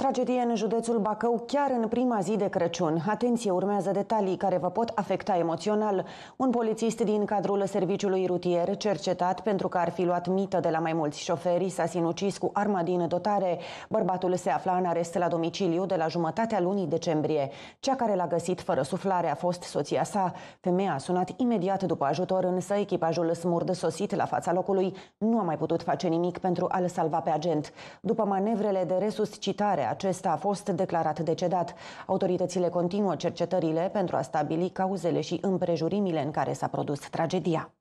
Tragedie în județul Bacău chiar în prima zi de Crăciun. Atenție, urmează detalii care vă pot afecta emoțional. Un polițist din cadrul serviciului rutier, cercetat pentru că ar fi luat mită de la mai mulți șoferi, s-a sinucis cu arma din dotare. Bărbatul se afla în arest la domiciliu de la jumătatea lunii decembrie. Cea care l-a găsit fără suflare a fost soția sa. Femeia a sunat imediat după ajutor, însă echipajul smurd sosit la fața locului nu a mai putut face nimic pentru a-l salva pe agent. După manevrele de resuscitare acesta a fost declarat decedat. Autoritățile continuă cercetările pentru a stabili cauzele și împrejurimile în care s-a produs tragedia.